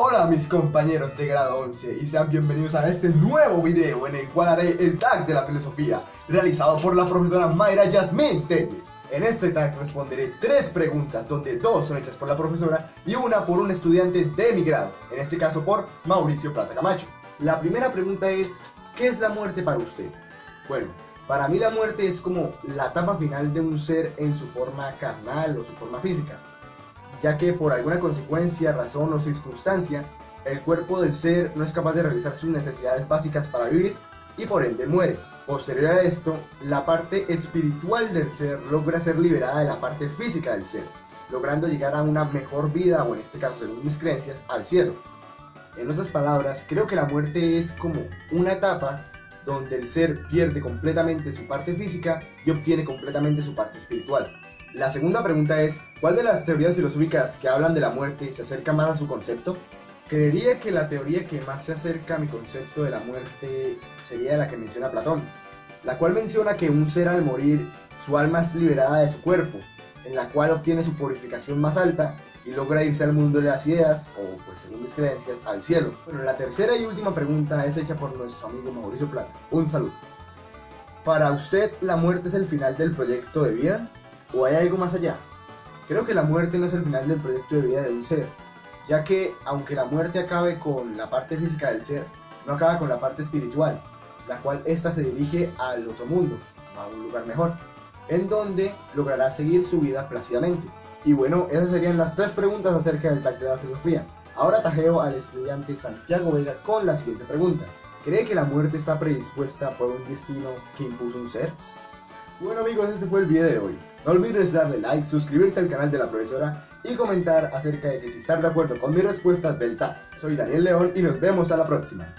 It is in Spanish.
Hola mis compañeros de grado 11 y sean bienvenidos a este nuevo video en el cual haré el tag de la filosofía realizado por la profesora Mayra Yasmin Telle. En este tag responderé tres preguntas donde dos son hechas por la profesora y una por un estudiante de mi grado, en este caso por Mauricio Plata Camacho. La primera pregunta es, ¿qué es la muerte para usted? Bueno, para mí la muerte es como la etapa final de un ser en su forma carnal o su forma física ya que por alguna consecuencia, razón o circunstancia, el cuerpo del ser no es capaz de realizar sus necesidades básicas para vivir y por ende muere. Posterior a esto, la parte espiritual del ser logra ser liberada de la parte física del ser, logrando llegar a una mejor vida o en este caso, según mis creencias, al cielo. En otras palabras, creo que la muerte es como una etapa donde el ser pierde completamente su parte física y obtiene completamente su parte espiritual. La segunda pregunta es, ¿cuál de las teorías filosóficas que hablan de la muerte se acerca más a su concepto? Creería que la teoría que más se acerca a mi concepto de la muerte sería la que menciona Platón, la cual menciona que un ser al morir, su alma es liberada de su cuerpo, en la cual obtiene su purificación más alta y logra irse al mundo de las ideas, o pues según mis creencias, al cielo. Bueno, la tercera y última pregunta es hecha por nuestro amigo Mauricio Plata. Un saludo. ¿Para usted la muerte es el final del proyecto de vida? ¿O hay algo más allá? Creo que la muerte no es el final del proyecto de vida de un ser, ya que aunque la muerte acabe con la parte física del ser, no acaba con la parte espiritual, la cual ésta se dirige al otro mundo, a un lugar mejor, en donde logrará seguir su vida plácidamente. Y bueno, esas serían las tres preguntas acerca del tag de la filosofía. Ahora tajeo al estudiante Santiago Vega con la siguiente pregunta. ¿Cree que la muerte está predispuesta por un destino que impuso un ser? Bueno amigos, este fue el video de hoy. No olvides darle like, suscribirte al canal de la profesora y comentar acerca de que si estás de acuerdo con mis respuestas del TAP. Soy Daniel León y nos vemos a la próxima.